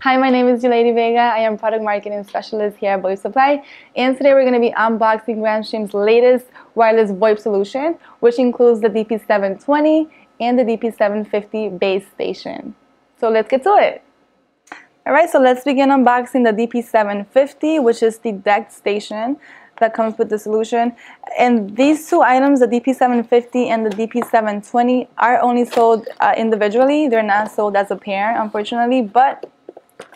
Hi, my name is Youleidy Vega. I am product marketing specialist here at VoIP Supply. And today we're going to be unboxing Grandstream's latest wireless VoIP solution, which includes the DP720 and the DP750 base station. So let's get to it. Alright, so let's begin unboxing the DP750, which is the DECT station that comes with the solution. And these two items, the DP750 and the DP720, are only sold uh, individually. They're not sold as a pair, unfortunately, but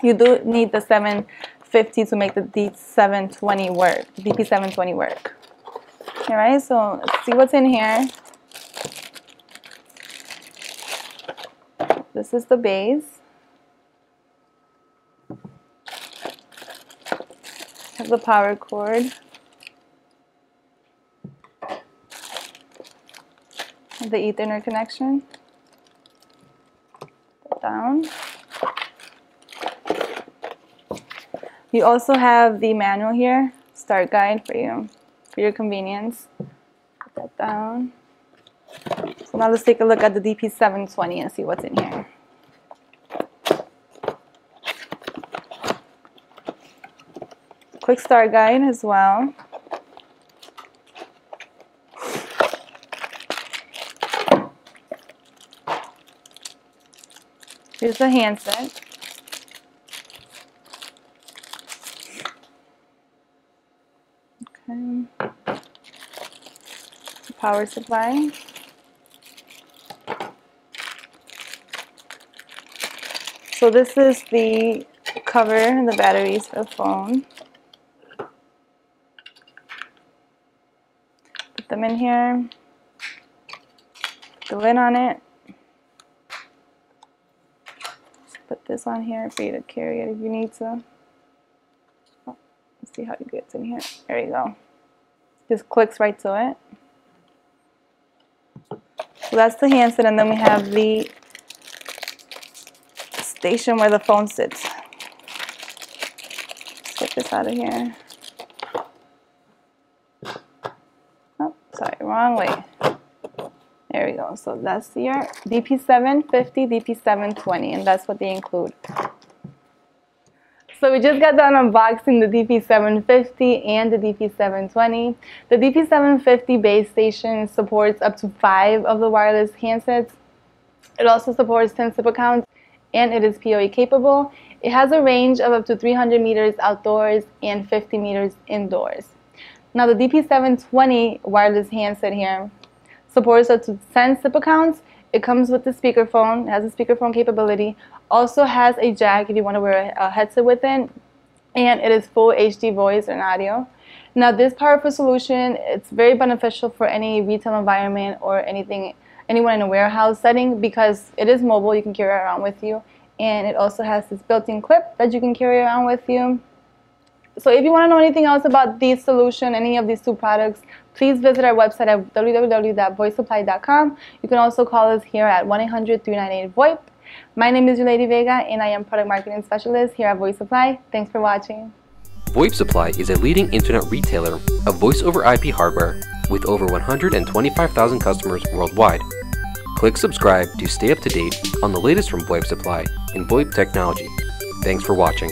you do need the 750 to make the D720 work, DP720 work. All right, so let's see what's in here. This is the base. Have the power cord. The Ethernet connection. Down. You also have the manual here, start guide for you, for your convenience. Put that down. So now let's take a look at the DP720 and see what's in here. Quick start guide as well. Here's the handset. Okay. The Power supply. So this is the cover and the batteries for the phone. Put them in here. Put the lid on it. Put this on here for you to carry it if you need to. Oh, let's see how it gets in here. There you go. Just clicks right to it. So that's the handset, and then we have the station where the phone sits. Let's get this out of here. Oh, sorry, wrong way. So that's your DP750, DP720, and that's what they include. So we just got done unboxing the DP750 and the DP720. The DP750 base station supports up to five of the wireless handsets. It also supports 10 SIP accounts and it is PoE capable. It has a range of up to 300 meters outdoors and 50 meters indoors. Now the DP720 wireless handset here supports up to 10 SIP accounts. It comes with the speakerphone, has a speakerphone capability, also has a jack if you want to wear a headset with it, and it is full HD voice and audio. Now this powerful solution, it's very beneficial for any retail environment or anything, anyone in a warehouse setting because it is mobile, you can carry it around with you, and it also has this built-in clip that you can carry around with you. So if you want to know anything else about these solution, any of these two products, please visit our website at www.voipsupply.com. You can also call us here at 1-800-398-VoIP. My name is Youleidy Vega and I am Product Marketing Specialist here at VoIP Supply. Thanks for watching. VoIP Supply is a leading internet retailer of voice over IP hardware with over 125,000 customers worldwide. Click subscribe to stay up to date on the latest from VoIP Supply and VoIP technology. Thanks for watching.